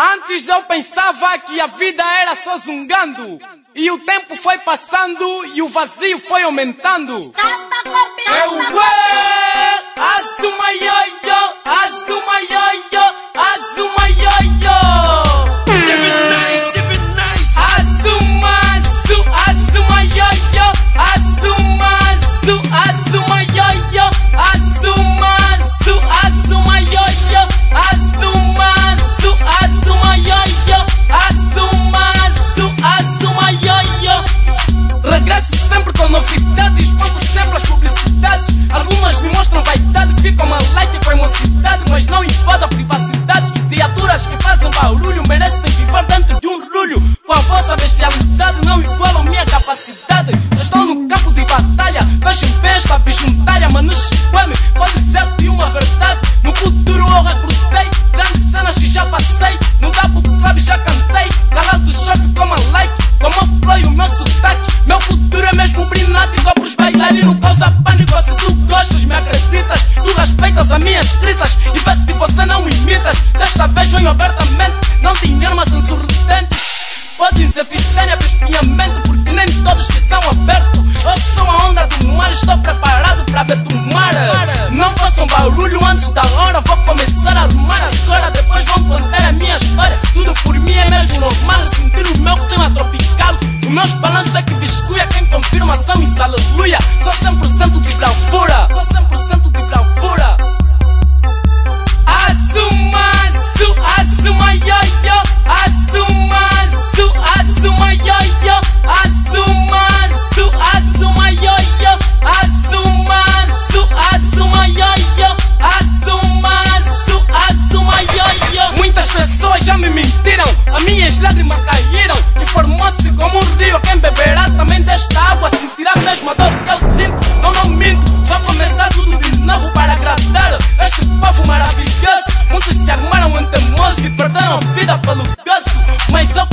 Antes eu pensava que a vida era só zungando. E o tempo foi passando e o vazio foi aumentando. Canta, copia, eu, cérebros e ambiente Porque nem todos que são Eu sou a onda do mar. Estou preparado para betumar Não façam barulho antes da hora Vou começar a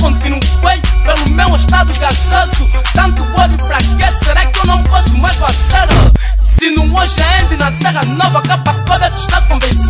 continuei pelo meu estado gasoso Tanto olho pra quê? Será que eu não posso mais fazer? Se não hoje é ainda na terra nova, capa toda te é está convencido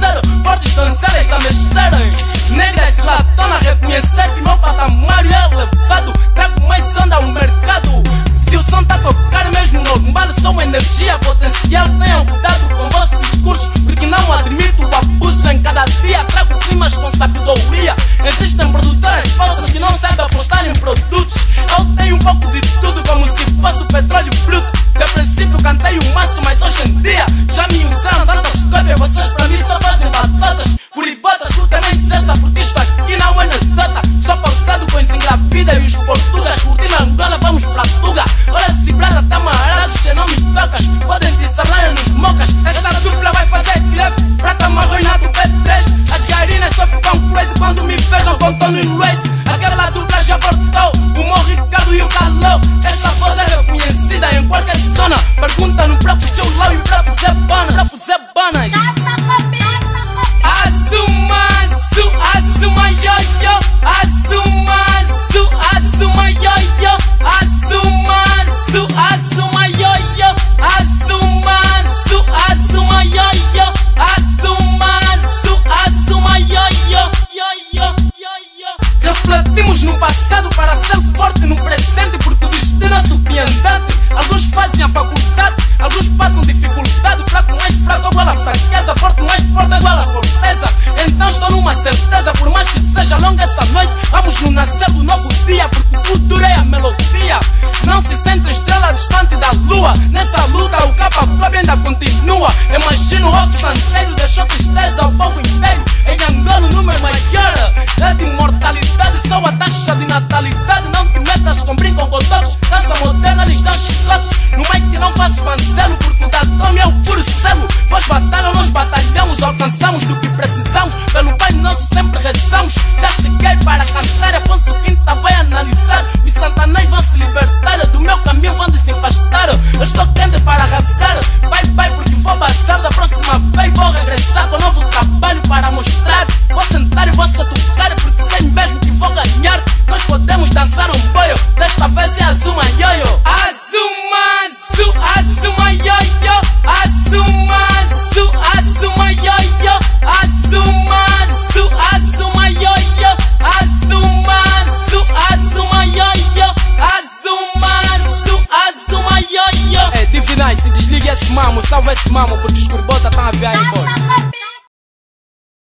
refletimos no passado para ser forte no presente Porque o destino é suficiente. Alguns fazem a faculdade, alguns passam dificuldade. Fraco mais fraco, igual a fraqueza Forte mais forte, igual a forteza Então estou numa certeza, por mais que seja longa essa noite Vamos no nascer do novo dia, porque o futuro é a melodia. Não se sente estrela distante da lua. Nessa luta o capa própria ainda continua. Imagino o sanseiro deixou tristeza salva esse mamo, porque os